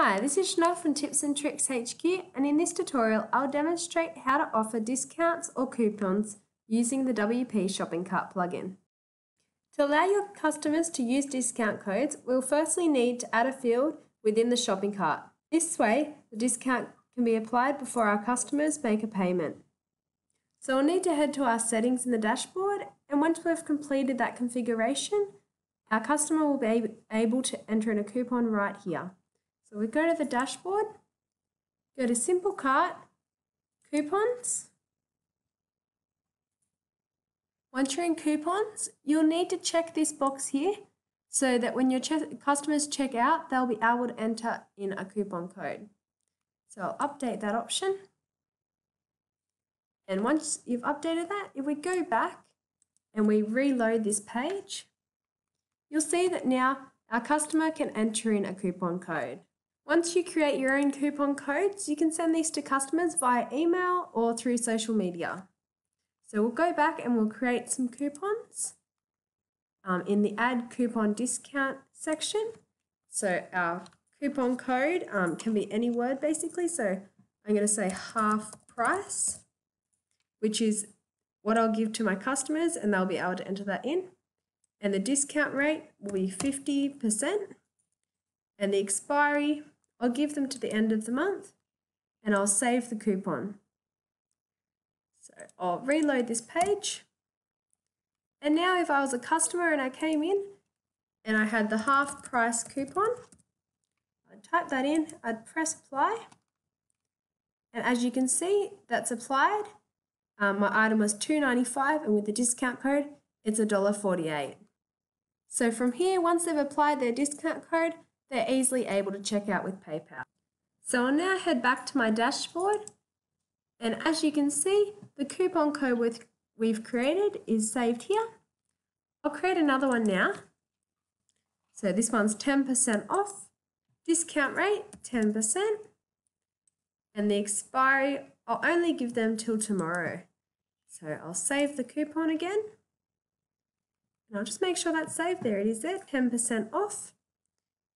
Hi, this is Chanel from Tips and Tricks HQ and in this tutorial I'll demonstrate how to offer discounts or coupons using the WP Shopping Cart plugin. To allow your customers to use discount codes, we'll firstly need to add a field within the shopping cart. This way, the discount can be applied before our customers make a payment. So we'll need to head to our settings in the dashboard and once we've completed that configuration, our customer will be able to enter in a coupon right here. So we go to the dashboard, go to Simple Cart, Coupons. Once you're in coupons, you'll need to check this box here so that when your customers check out, they'll be able to enter in a coupon code. So I'll update that option. And once you've updated that, if we go back and we reload this page, you'll see that now our customer can enter in a coupon code. Once you create your own coupon codes, you can send these to customers via email or through social media. So we'll go back and we'll create some coupons um, in the add coupon discount section. So our coupon code um, can be any word basically. So I'm going to say half price, which is what I'll give to my customers and they'll be able to enter that in. And the discount rate will be 50% and the expiry I'll give them to the end of the month and I'll save the coupon. So I'll reload this page. And now if I was a customer and I came in and I had the half price coupon, I'd type that in, I'd press apply. And as you can see, that's applied. Um, my item was $2.95 and with the discount code, it's $1.48. So from here, once they've applied their discount code, they're easily able to check out with PayPal. So I'll now head back to my dashboard and as you can see, the coupon code we've created is saved here. I'll create another one now. So this one's 10% off, discount rate 10%, and the expiry, I'll only give them till tomorrow. So I'll save the coupon again. And I'll just make sure that's saved. There it is there, 10% off.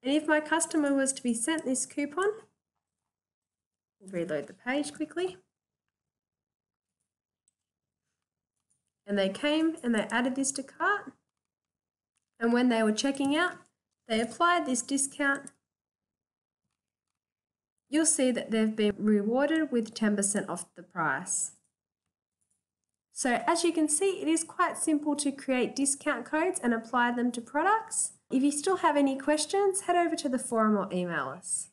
And if my customer was to be sent this coupon, reload the page quickly. And they came and they added this to cart. And when they were checking out, they applied this discount. You'll see that they've been rewarded with 10% off the price. So as you can see, it is quite simple to create discount codes and apply them to products. If you still have any questions, head over to the forum or email us.